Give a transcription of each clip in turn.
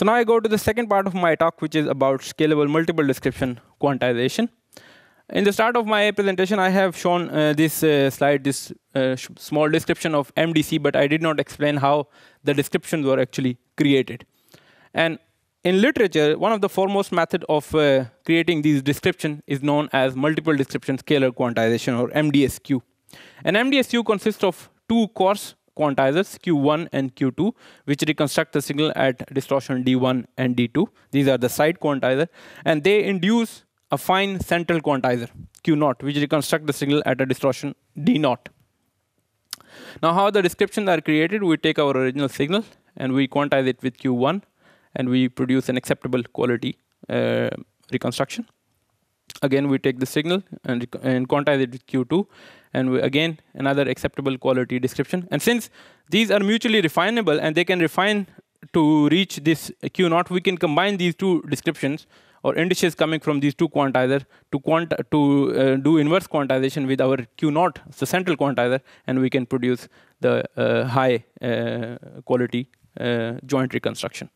So now I go to the second part of my talk, which is about scalable multiple description quantization. In the start of my presentation, I have shown uh, this uh, slide, this uh, small description of MDC, but I did not explain how the descriptions were actually created. And in literature, one of the foremost method of uh, creating these description is known as multiple description scalar quantization or MDSQ. And MDSQ consists of two coarse quantizers, Q1 and Q2, which reconstruct the signal at distortion D1 and D2. These are the side quantizer. And they induce a fine central quantizer, Q0, which reconstruct the signal at a distortion D0. Now, how the descriptions are created, we take our original signal and we quantize it with Q1, and we produce an acceptable quality uh, reconstruction. Again, we take the signal and, and quantize it with Q2, and we, again, another acceptable quality description. And since these are mutually refinable and they can refine to reach this Q naught, we can combine these two descriptions or indices coming from these two quantizers to, quant to uh, do inverse quantization with our Q naught, the central quantizer, and we can produce the uh, high uh, quality uh, joint reconstruction.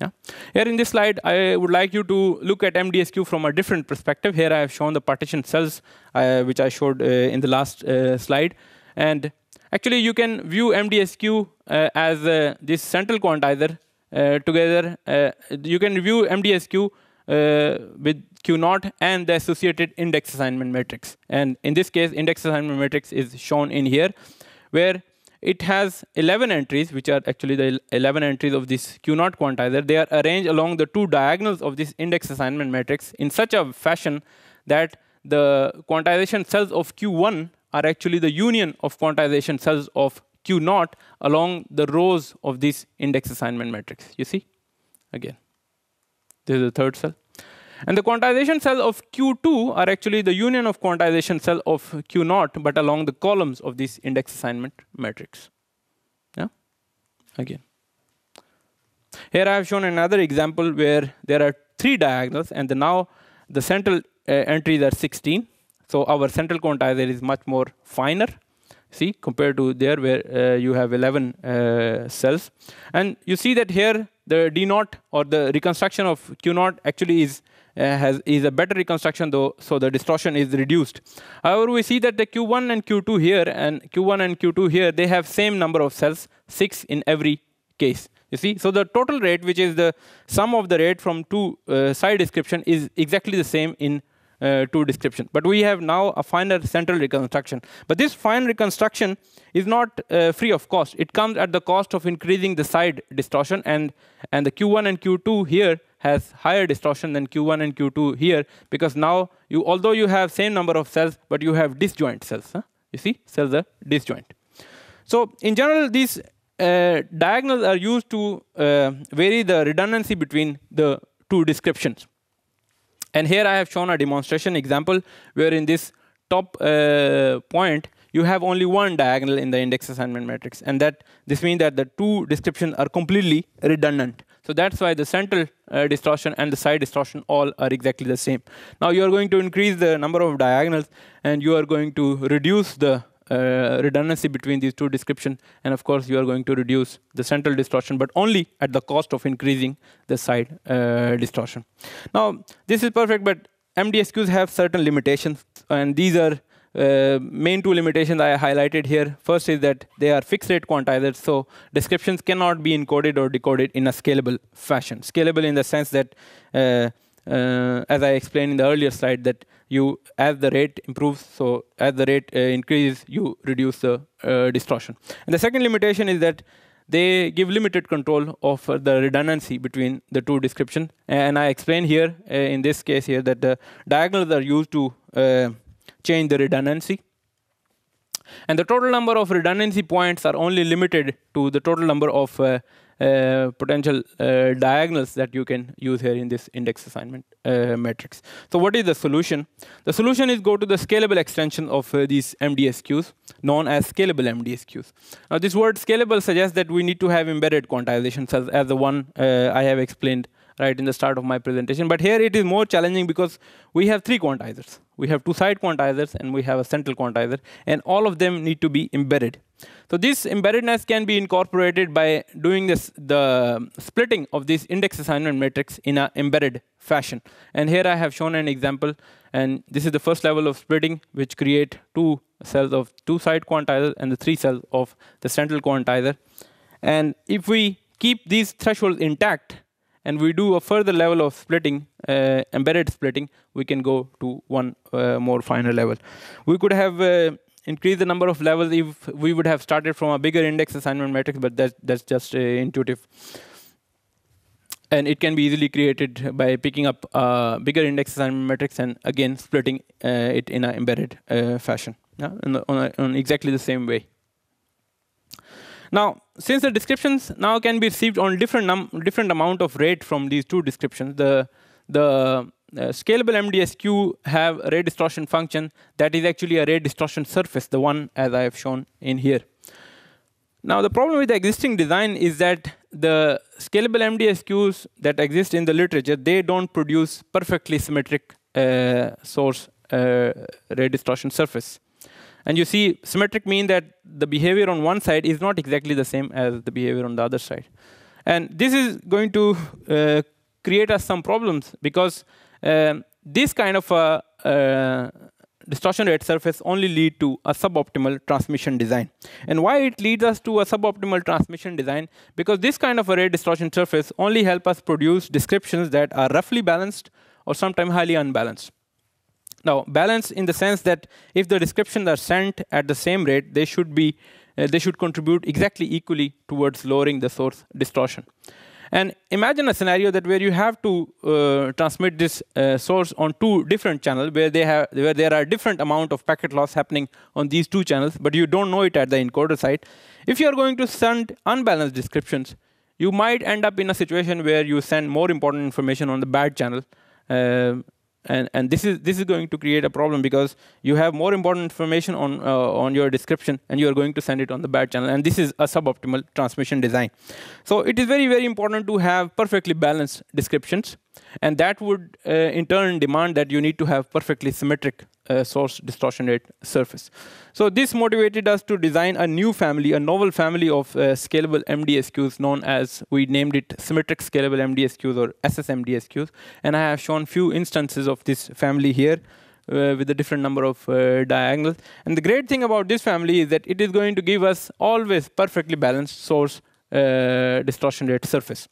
Yeah. Here in this slide, I would like you to look at MDSQ from a different perspective. Here I have shown the partition cells, uh, which I showed uh, in the last uh, slide. And actually, you can view MDSQ uh, as uh, this central quantizer uh, together. you can view MDSQ with Q naught and the associated index assignment matrix. And in this case, index assignment matrix is shown in here, where it has 11 entries, which are actually the 11 entries of this Q0 quantizer. They are arranged along the two diagonals of this index assignment matrix in such a fashion that the quantization cells of Q1 are actually the union of quantization cells of Q0 along the rows of this index assignment matrix. You see? Again, this is the third cell. And the quantization cell of Q2 are actually the union of quantization cell of Q0, but along the columns of this index assignment matrix. Yeah, again. Here I have shown another example where there are three diagonals, and the now the central uh, entries are 16. So our central quantizer is much more finer, see, compared to there where uh, you have 11 uh, cells. And you see that here the D naught or the reconstruction of Q naught actually is uh, has is a better reconstruction though, so the distortion is reduced. However, we see that the Q1 and Q2 here and Q1 and Q2 here, they have same number of cells, six in every case. You see, so the total rate, which is the sum of the rate from two uh, side description, is exactly the same in uh, two descriptions. But we have now a finer central reconstruction. But this fine reconstruction is not uh, free of cost. It comes at the cost of increasing the side distortion, and and the Q1 and Q2 here has higher distortion than Q1 and Q2 here because now you, although you have same number of cells, but you have disjoint cells. Huh? You see, cells are disjoint. So in general, these uh, diagonals are used to uh, vary the redundancy between the two descriptions. And here I have shown a demonstration example where in this top uh, point, you have only one diagonal in the index assignment matrix. And that this means that the two descriptions are completely redundant. So that's why the central uh, distortion and the side distortion all are exactly the same. Now you are going to increase the number of diagonals and you are going to reduce the uh, redundancy between these two descriptions. And of course, you are going to reduce the central distortion, but only at the cost of increasing the side uh, distortion. Now, this is perfect, but MDSQs have certain limitations, and these are uh, main two limitations I highlighted here. First is that they are fixed rate quantizers, so descriptions cannot be encoded or decoded in a scalable fashion. Scalable in the sense that, uh, uh, as I explained in the earlier slide, that you as the rate improves, so as the rate uh, increases, you reduce the uh, distortion. And the second limitation is that they give limited control of the redundancy between the two descriptions. And I explain here, uh, in this case here, that the diagonals are used to change the redundancy. And the total number of redundancy points are only limited to the total number of uh, uh, potential uh, diagonals that you can use here in this index assignment uh, matrix. So what is the solution? The solution is go to the scalable extension of uh, these MDSQs, known as scalable MDSQs. Now this word scalable suggests that we need to have embedded quantizations as, as the one uh, I have explained right in the start of my presentation. But here it is more challenging because we have three quantizers we have two side quantizers, and we have a central quantizer, and all of them need to be embedded. So this embeddedness can be incorporated by doing this, the splitting of this index assignment matrix in an embedded fashion. And here I have shown an example, and this is the first level of splitting, which create two cells of two side quantizers and the three cells of the central quantizer. And if we keep these thresholds intact, and we do a further level of splitting, uh, embedded splitting, we can go to one uh, more finer level. We could have uh, increased the number of levels if we would have started from a bigger index assignment matrix, but that's, that's just uh, intuitive. And it can be easily created by picking up a bigger index assignment matrix and again splitting uh, it in an embedded uh, fashion, yeah? on, a, on exactly the same way. Now, since the descriptions now can be received on different different amount of rate from these two descriptions, the the uh, scalable MDSQ have rate distortion function that is actually a rate distortion surface, the one as I have shown in here. Now, the problem with the existing design is that the scalable MDSQs that exist in the literature, they don't produce perfectly symmetric uh, source uh, rate distortion surface. And you see, symmetric mean that the behavior on one side is not exactly the same as the behavior on the other side. And this is going to uh, create us some problems because um, this kind of a uh, distortion rate surface only lead to a suboptimal transmission design. And why it leads us to a suboptimal transmission design? Because this kind of a rate distortion surface only help us produce descriptions that are roughly balanced or sometimes highly unbalanced. Now, balance in the sense that if the descriptions are sent at the same rate, they should be uh, they should contribute exactly equally towards lowering the source distortion. And imagine a scenario that where you have to uh, transmit this uh, source on two different channels, where they have where there are different amount of packet loss happening on these two channels, but you don't know it at the encoder side. If you are going to send unbalanced descriptions, you might end up in a situation where you send more important information on the bad channel. Uh, and and this is this is going to create a problem because you have more important information on uh, on your description and you are going to send it on the bad channel. And this is a suboptimal transmission design. So it is very very important to have perfectly balanced descriptions and that would uh, in turn demand that you need to have perfectly symmetric uh, source distortion rate surface. So this motivated us to design a new family, a novel family of uh, scalable MDSQs known as, we named it symmetric scalable MDSQs or SSMDSQs. And I have shown few instances of this family here uh, with a different number of uh, diagonals. And the great thing about this family is that it is going to give us always perfectly balanced source uh, distortion rate surface.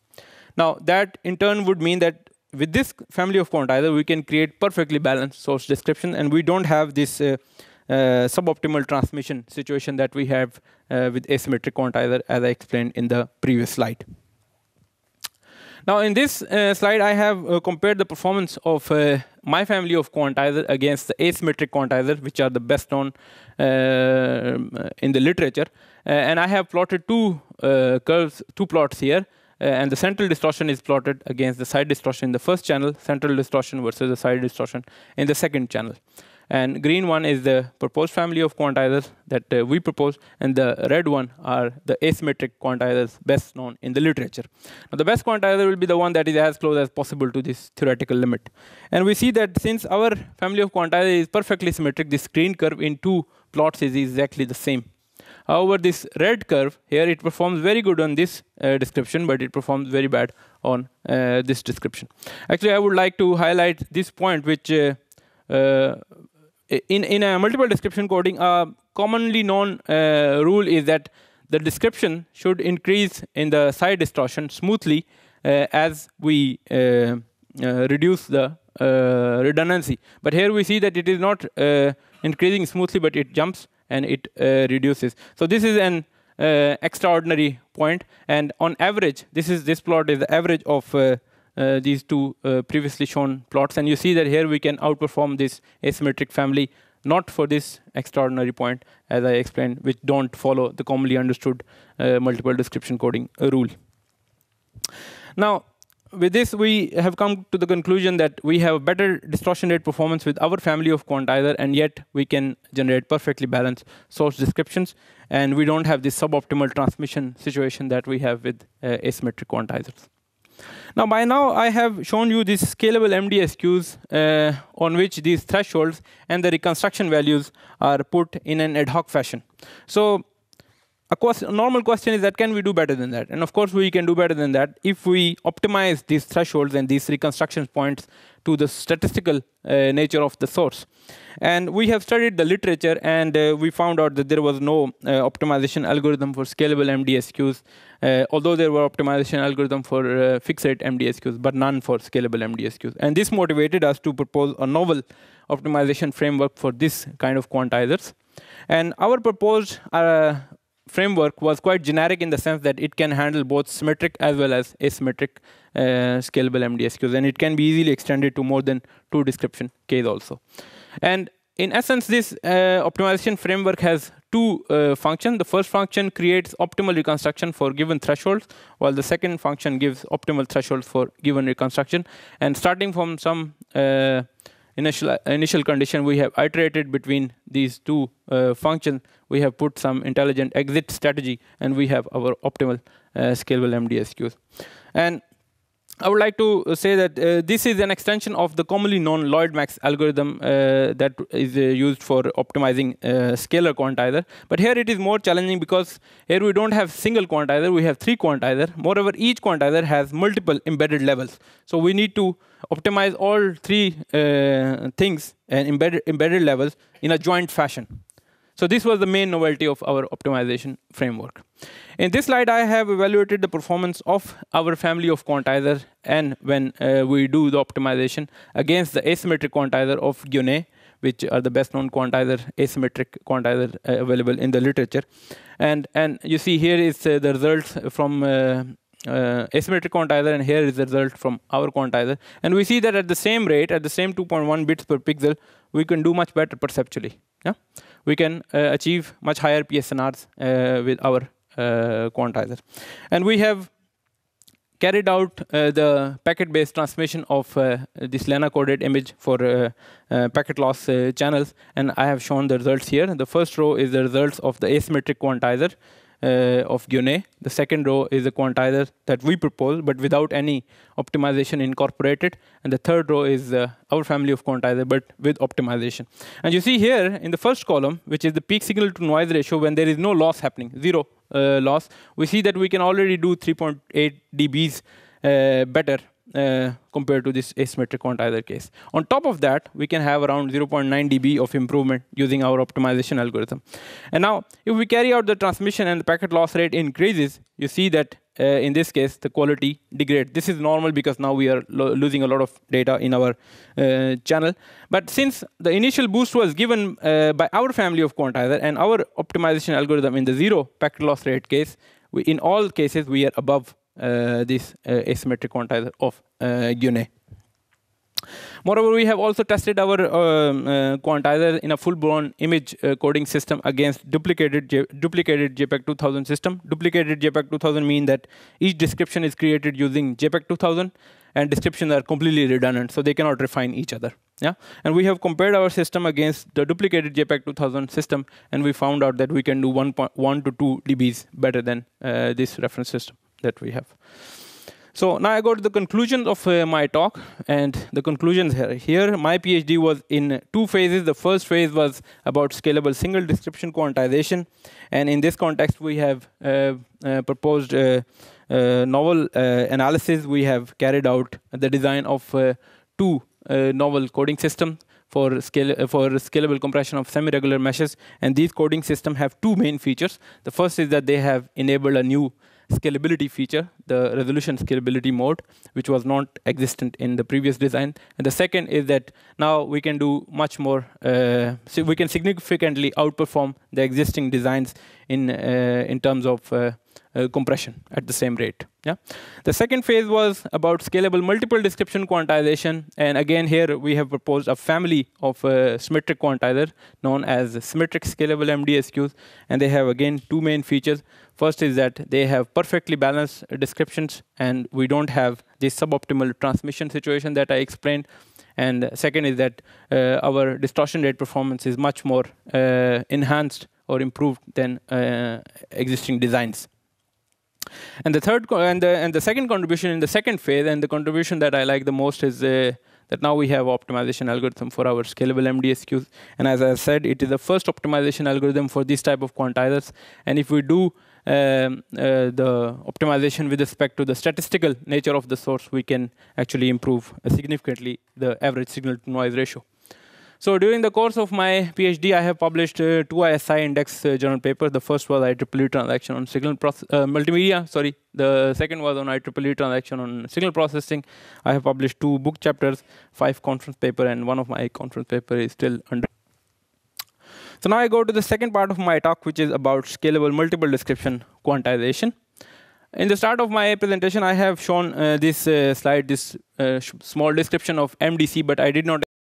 Now that in turn would mean that with this family of quantizer, we can create perfectly balanced source description, and we don't have this uh, uh, suboptimal transmission situation that we have uh, with asymmetric quantizer, as I explained in the previous slide. Now, in this uh, slide, I have uh, compared the performance of uh, my family of quantizer against the asymmetric quantizer, which are the best known in the literature. and I have plotted two curves, two plots here. Uh, and the central distortion is plotted against the side distortion in the first channel, central distortion versus the side distortion in the second channel. And green one is the proposed family of quantizers that uh, we propose, and the red one are the asymmetric quantizers best known in the literature. Now, the best quantizer will be the one that is as close as possible to this theoretical limit. And we see that since our family of quantizers is perfectly symmetric, this green curve in two plots is exactly the same. However, this red curve here, it performs very good on this uh, description, but it performs very bad on uh, this description. Actually, I would like to highlight this point, which uh, uh in, in a multiple description coding, a commonly known uh, rule is that the description should increase in the side distortion smoothly uh, as we reduce the redundancy. But here we see that it is not increasing smoothly, but it jumps and it uh, reduces. So this is an uh, extraordinary point, and on average, this is this plot is the average of uh, uh, these two uh, previously shown plots, and you see that here we can outperform this asymmetric family, not for this extraordinary point, as I explained, which don't follow the commonly understood uh, multiple description coding rule. Now, with this, we have come to the conclusion that we have better distortion rate performance with our family of quantizer, and yet we can generate perfectly balanced source descriptions, and we don't have this suboptimal transmission situation that we have with uh, asymmetric quantizers. Now, by now, I have shown you these scalable MDSQs uh, on which these thresholds and the reconstruction values are put in an ad hoc fashion. So a, question, normal question is that can we do better than that? And of course, we can do better than that if we optimize these thresholds and these reconstruction points to the statistical uh, nature of the source. And we have studied the literature, and uh, we found out that there was no uh, optimization algorithm for scalable MDSQs, uh, although there were optimization algorithm for uh, fixed rate MDSQs, but none for scalable MDSQs. And this motivated us to propose a novel optimization framework for this kind of quantizers. And our proposed uh, framework was quite generic in the sense that it can handle both symmetric as well as asymmetric uh, scalable MDSQs, and it can be easily extended to more than two description case also. And in essence, this uh, optimization framework has two uh, functions. The first function creates optimal reconstruction for given thresholds, while the second function gives optimal thresholds for given reconstruction. And starting from some uh, initial, initial condition, we have iterated between these two uh, functions. We have put some intelligent exit strategy, and we have our optimal uh, scalable MDSQs. And I would like to say that uh, this is an extension of the commonly known Lloyd-Max algorithm uh, that is uh, used for optimizing uh, scalar quantizer. But here it is more challenging because here we don't have single quantizer, we have three quantizer. Moreover, each quantizer has multiple embedded levels. So we need to optimize all three uh, things and embedded, embedded levels in a joint fashion. So this was the main novelty of our optimization framework. In this slide, I have evaluated the performance of our family of quantizer and when uh, we do the optimization against the asymmetric quantizer of Guionnet, which are the best known quantizer, asymmetric quantizer uh, available in the literature. And, and you see here is uh, the results from uh, uh, asymmetric quantizer, and here is the result from our quantizer. And we see that at the same rate, at the same 2.1 bits per pixel, we can do much better perceptually. Yeah? We can uh, achieve much higher PSNRs uh, with our uh, quantizer. And we have carried out uh, the packet-based transmission of uh, this Lena-coded image for uh, packet loss channels, and I have shown the results here. The first row is the results of the asymmetric quantizer, uh, of Guionnet. The second row is a quantizer that we propose, but without any optimization incorporated. And the third row is uh, our family of quantizer, but with optimization. And you see here in the first column, which is the peak signal to noise ratio when there is no loss happening, zero uh, loss, we see that we can already do 3.8 dBs uh, better uh, compared to this asymmetric quantizer case. On top of that, we can have around 0.9 dB of improvement using our optimization algorithm. And now, if we carry out the transmission and the packet loss rate increases, you see that uh, in this case, the quality degrades. This is normal because now we are lo losing a lot of data in our uh, channel. But since the initial boost was given uh, by our family of quantizer and our optimization algorithm in the zero packet loss rate case, we, in all cases, we are above this uh, asymmetric quantizer of uh. Moreover, we have also tested our um, uh, quantizer in a full-blown image uh, coding system against duplicated J duplicated JPEG 2000 system. Duplicated JPEG 2000 mean that each description is created using JPEG 2000, and descriptions are completely redundant, so they cannot refine each other. Yeah, and we have compared our system against the duplicated JPEG 2000 system, and we found out that we can do 1.1 to 2 dBs better than uh, this reference system that we have. So now I go to the conclusion of uh, my talk, and the conclusions here. Here, my PhD was in two phases. The first phase was about scalable single description quantization, and in this context, we have uh, uh, proposed uh, uh, novel uh, analysis. We have carried out the design of two novel coding systems for, scale, for scalable compression of semi-regular meshes, and these coding systems have two main features. The first is that they have enabled a new scalability feature, the resolution scalability mode, which was not existent in the previous design. And the second is that now we can do much more, uh, so we can significantly outperform the existing designs in, uh, in terms of uh, compression at the same rate. Yeah. The second phase was about scalable multiple description quantization, and again here we have proposed a family of uh, symmetric quantizer known as symmetric scalable MDSQs, and they have again two main features. First is that they have perfectly balanced descriptions, and we don't have this suboptimal transmission situation that I explained. And second is that uh, our distortion rate performance is much more uh, enhanced or improved than uh, existing designs. And the third and the and the second contribution in the second phase, and the contribution that I like the most is uh, that now we have optimization algorithm for our scalable MDSQs. And as I said, it is the first optimization algorithm for this type of quantizers. And if we do um, uh, the optimization with respect to the statistical nature of the source, we can actually improve significantly the average signal to noise ratio. So during the course of my PhD, I have published uh, two ISI index uh, journal papers. The first was IEEE transaction on signal process, uh, multimedia. Sorry, the second was on IEEE transaction on signal processing. I have published two book chapters, five conference paper, and one of my conference paper is still under. So now I go to the second part of my talk, which is about scalable multiple description quantization. In the start of my presentation, I have shown uh, this uh, slide, this uh, small description of MDC, but I did not